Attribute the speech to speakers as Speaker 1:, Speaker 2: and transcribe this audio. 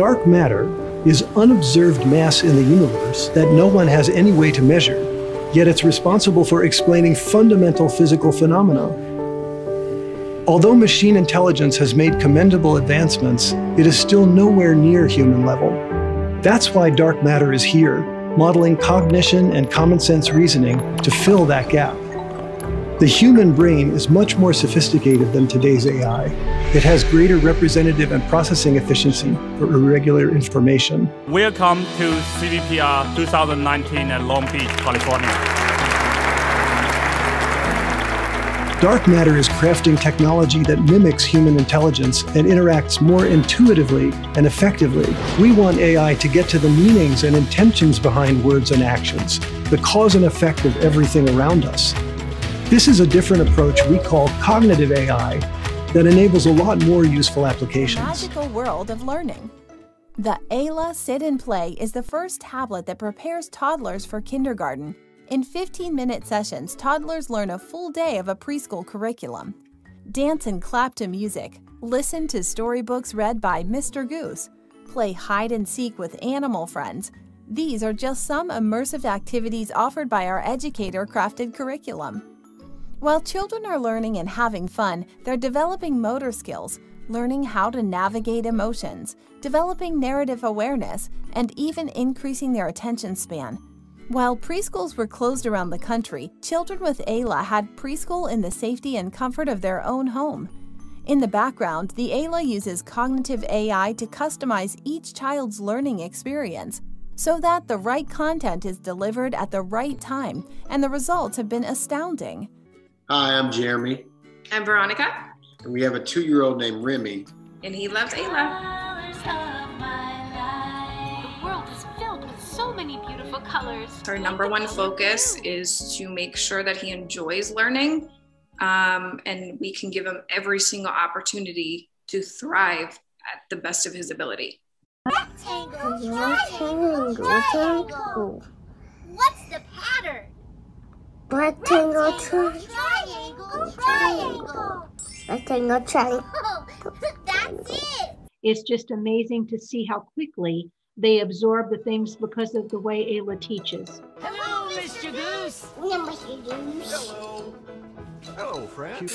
Speaker 1: Dark matter is unobserved mass in the universe that no one has any way to measure, yet it's responsible for explaining fundamental physical phenomena. Although machine intelligence has made commendable advancements, it is still nowhere near human level. That's why dark matter is here, modeling cognition and common sense reasoning to fill that gap. The human brain is much more sophisticated than today's AI. It has greater representative and processing efficiency for irregular information.
Speaker 2: Welcome to CVPR 2019 at Long Beach, California.
Speaker 1: Dark matter is crafting technology that mimics human intelligence and interacts more intuitively and effectively. We want AI to get to the meanings and intentions behind words and actions, the cause and effect of everything around us. This is a different approach we call cognitive AI that enables a lot more useful applications.
Speaker 3: Magical world of learning. The AILA Sit and Play is the first tablet that prepares toddlers for kindergarten. In 15 minute sessions, toddlers learn a full day of a preschool curriculum. Dance and clap to music, listen to storybooks read by Mr. Goose, play hide and seek with animal friends. These are just some immersive activities offered by our educator crafted curriculum. While children are learning and having fun, they're developing motor skills, learning how to navigate emotions, developing narrative awareness, and even increasing their attention span. While preschools were closed around the country, children with AILA had preschool in the safety and comfort of their own home. In the background, the AILA uses cognitive AI to customize each child's learning experience so that the right content is delivered at the right time, and the results have been astounding.
Speaker 4: Hi, I'm Jeremy.
Speaker 5: I'm Veronica.
Speaker 4: And we have a two year old named Remy.
Speaker 5: And he loves AILA.
Speaker 6: The world is filled with so many beautiful colors.
Speaker 5: Our number one focus is to make sure that he enjoys learning um, and we can give him every single opportunity to thrive at the best of his ability.
Speaker 7: Rectangle, triangle, triangle
Speaker 8: rectangle,
Speaker 7: triangle, triangle.
Speaker 8: Rectangle triangle.
Speaker 7: That's it.
Speaker 9: It's just amazing to see how quickly they absorb the things because of the way AILA teaches.
Speaker 10: Hello, Mr. Goose.
Speaker 7: Hello, Mr. Goose.
Speaker 10: Hello. Hello, friend.